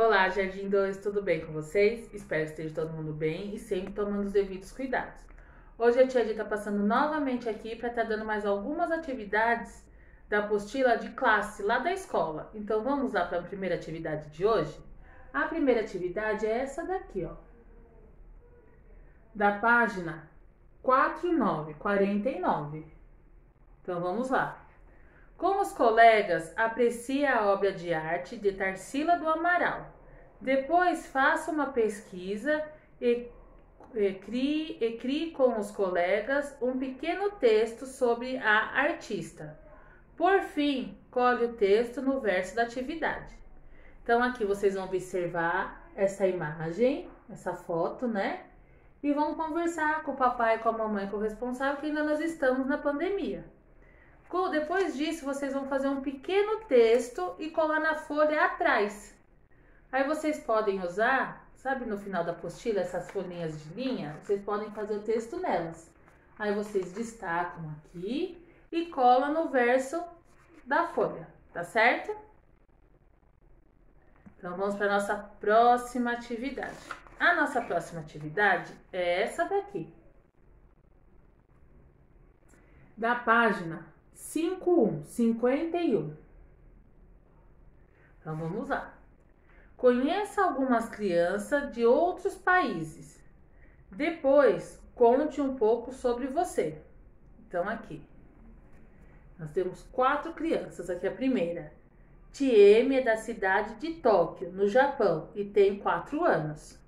Olá, Jardim 2, tudo bem com vocês? Espero que esteja todo mundo bem e sempre tomando os devidos cuidados. Hoje a tia Di está passando novamente aqui para estar tá dando mais algumas atividades da apostila de classe lá da escola. Então vamos lá para a primeira atividade de hoje? A primeira atividade é essa daqui, ó. Da página 4949. Então vamos lá. Com os colegas, aprecie a obra de arte de Tarsila do Amaral. Depois, faça uma pesquisa e, e, crie, e crie com os colegas um pequeno texto sobre a artista. Por fim, colhe o texto no verso da atividade. Então, aqui vocês vão observar essa imagem, essa foto, né? E vão conversar com o papai, com a mamãe, com o responsável, que ainda nós estamos na pandemia. Depois disso, vocês vão fazer um pequeno texto e colar na folha atrás. Aí vocês podem usar, sabe no final da apostila, essas folhinhas de linha? Vocês podem fazer o texto nelas. Aí vocês destacam aqui e colam no verso da folha, tá certo? Então vamos para a nossa próxima atividade. A nossa próxima atividade é essa daqui. Da página 51, 51. Então vamos lá. Conheça algumas crianças de outros países. Depois, conte um pouco sobre você. Então, aqui. Nós temos quatro crianças. Aqui a primeira. Tieme é da cidade de Tóquio, no Japão, e tem quatro anos.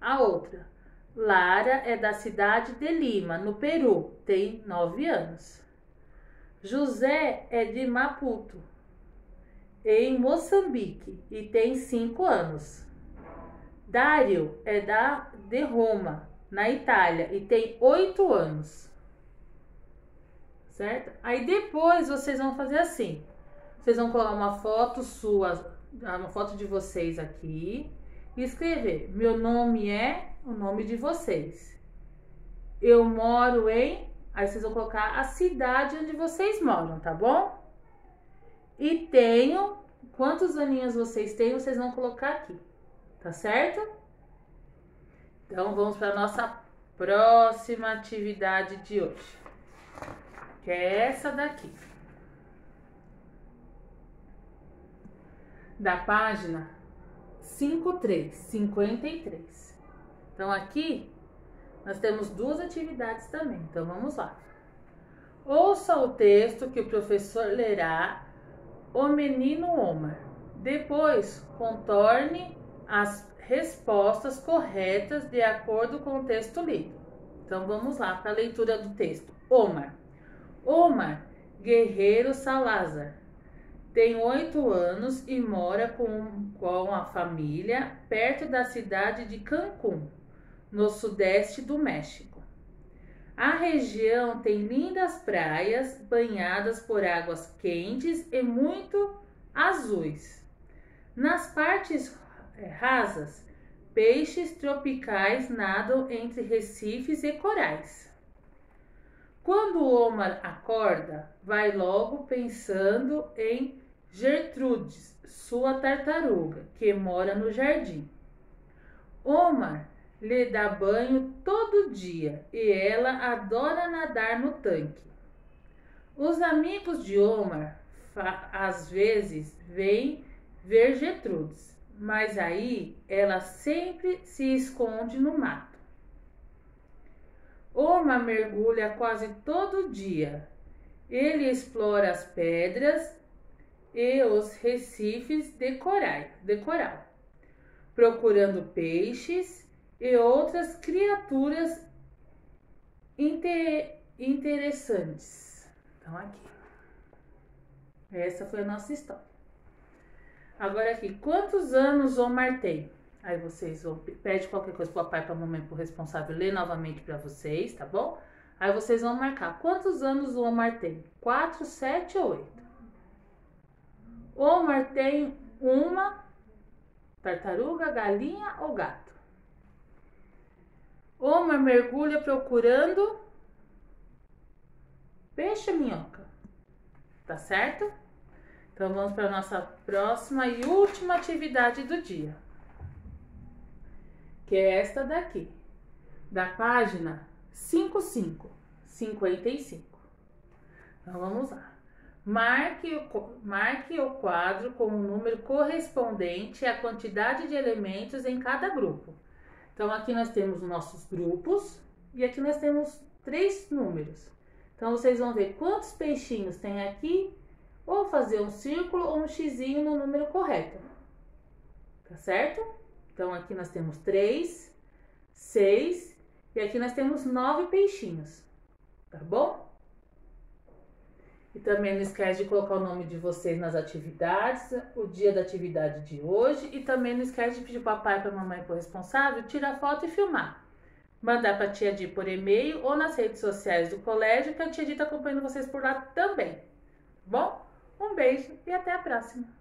A outra. Lara é da cidade de Lima, no Peru, tem nove anos. José é de Maputo, em Moçambique, e tem cinco anos. Dário é da, de Roma, na Itália, e tem oito anos. Certo? Aí depois vocês vão fazer assim. Vocês vão colar uma foto sua, uma foto de vocês aqui, e escrever: Meu nome é o nome de vocês. Eu moro em Aí vocês vão colocar a cidade onde vocês moram, tá bom? E tenho, quantos aninhos vocês têm, vocês vão colocar aqui, tá certo? Então vamos para a nossa próxima atividade de hoje, que é essa daqui. Da página 53, 53. Então aqui nós temos duas atividades também, então vamos lá. Ouça o texto que o professor lerá, O Menino Omar. Depois, contorne as respostas corretas de acordo com o texto lido. Então vamos lá para a leitura do texto. Omar. Omar Guerreiro Salazar tem oito anos e mora com, com a família perto da cidade de Cancún no sudeste do México. A região tem lindas praias banhadas por águas quentes e muito azuis. Nas partes eh, rasas, peixes tropicais nadam entre recifes e corais. Quando Omar acorda, vai logo pensando em Gertrudes, sua tartaruga, que mora no jardim. Omar lhe dá banho todo dia e ela adora nadar no tanque. Os amigos de Omar às vezes vêm ver Getrudes, mas aí ela sempre se esconde no mato. Omar mergulha quase todo dia. Ele explora as pedras e os recifes de coral, de coral procurando peixes e outras criaturas inter, interessantes. Então, aqui. Essa foi a nossa história. Agora aqui, quantos anos Omar tem? Aí vocês vão, pede qualquer coisa pro papai, pra mamãe, pro responsável ler novamente para vocês, tá bom? Aí vocês vão marcar quantos anos o Omar tem? 4, 7 ou 8? Omar tem uma tartaruga, galinha ou gato? Omar mergulha procurando peixe minhoca. Tá certo? Então vamos para a nossa próxima e última atividade do dia. Que é esta daqui, da página 55, 55. Então vamos lá. Marque o, marque o quadro com o número correspondente à quantidade de elementos em cada grupo. Então aqui nós temos nossos grupos e aqui nós temos três números. Então vocês vão ver quantos peixinhos tem aqui ou fazer um círculo ou um xizinho no número correto. Tá certo? Então, aqui nós temos três, seis e aqui nós temos nove peixinhos. Tá bom? E também não esquece de colocar o nome de vocês nas atividades, o dia da atividade de hoje. E também não esquece de pedir papai para mamãe corresponsável tirar foto e filmar. Mandar para a tia Di por e-mail ou nas redes sociais do colégio, que a tia Di está acompanhando vocês por lá também. Bom? Um beijo e até a próxima!